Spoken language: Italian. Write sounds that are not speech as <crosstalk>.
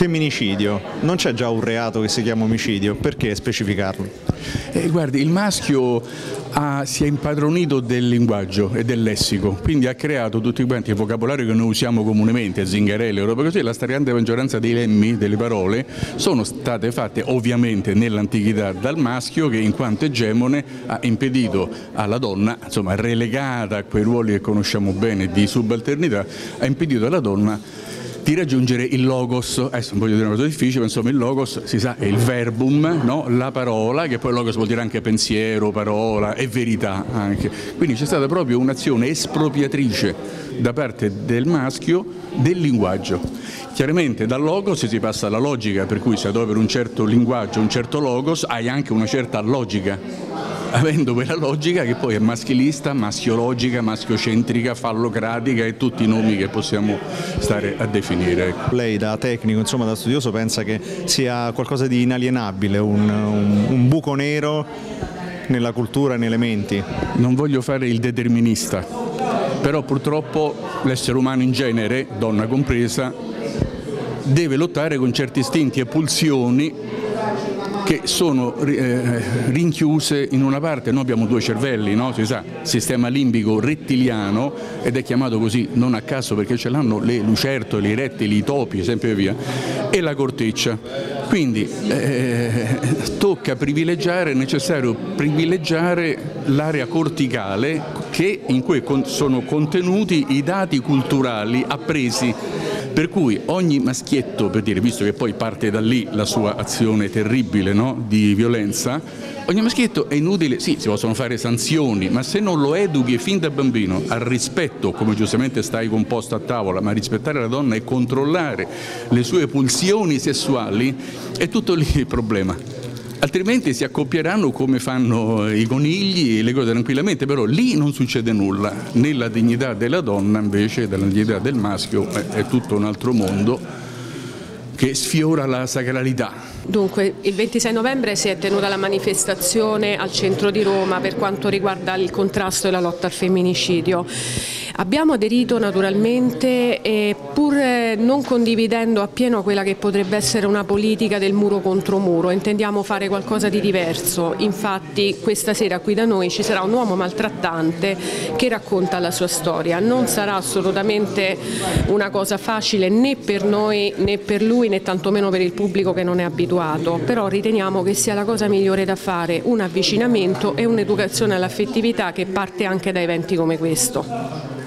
Femminicidio, non c'è già un reato che si chiama omicidio, perché specificarlo? Eh, guardi, il maschio ha, si è impadronito del linguaggio e del lessico, quindi ha creato tutti quanti il vocabolario che noi usiamo comunemente, zingarelli, Europa così, la stragrande maggioranza dei lemmi, delle parole, sono state fatte ovviamente nell'antichità dal maschio che in quanto egemone ha impedito alla donna, insomma relegata a quei ruoli che conosciamo bene di subalternità, ha impedito alla donna di raggiungere il logos, adesso non voglio dire una cosa difficile, ma insomma il logos si sa è il verbum, no? la parola, che poi logos vuol dire anche pensiero, parola e verità anche. Quindi c'è stata proprio un'azione espropriatrice da parte del maschio del linguaggio. Chiaramente dal logos si passa alla logica, per cui se adoperi un certo linguaggio, un certo logos, hai anche una certa logica <laughs> avendo quella logica che poi è maschilista, maschiologica, maschiocentrica, fallocratica e tutti i nomi che possiamo stare a definire. Lei da tecnico, insomma da studioso, pensa che sia qualcosa di inalienabile, un, un, un buco nero nella cultura e nelle menti? Non voglio fare il determinista, però purtroppo l'essere umano in genere, donna compresa, deve lottare con certi istinti e pulsioni che sono eh, rinchiuse in una parte, noi abbiamo due cervelli, no? si sa, sistema limbico rettiliano ed è chiamato così non a caso perché ce l'hanno le lucertole, i rettili, i topi e sempre via, e la corteccia. Quindi eh, tocca privilegiare, è necessario privilegiare l'area corticale che, in cui sono contenuti i dati culturali appresi per cui ogni maschietto, per dire, visto che poi parte da lì la sua azione terribile no? di violenza, ogni maschietto è inutile, sì, si possono fare sanzioni, ma se non lo educhi fin da bambino al rispetto, come giustamente stai composto a tavola, ma rispettare la donna e controllare le sue pulsioni sessuali, è tutto lì il problema altrimenti si accoppieranno come fanno i conigli e le cose tranquillamente, però lì non succede nulla, nella dignità della donna invece, della dignità del maschio è, è tutto un altro mondo che sfiora la sacralità. Dunque, il 26 novembre si è tenuta la manifestazione al centro di Roma per quanto riguarda il contrasto e la lotta al femminicidio. Abbiamo aderito naturalmente pur eh, non condividendo appieno quella che potrebbe essere una politica del muro contro muro, intendiamo fare qualcosa di diverso. Infatti questa sera qui da noi ci sarà un uomo maltrattante che racconta la sua storia. Non sarà assolutamente una cosa facile né per noi né per lui né tantomeno per il pubblico che non è abituato, però riteniamo che sia la cosa migliore da fare, un avvicinamento e un'educazione all'affettività che parte anche da eventi come questo.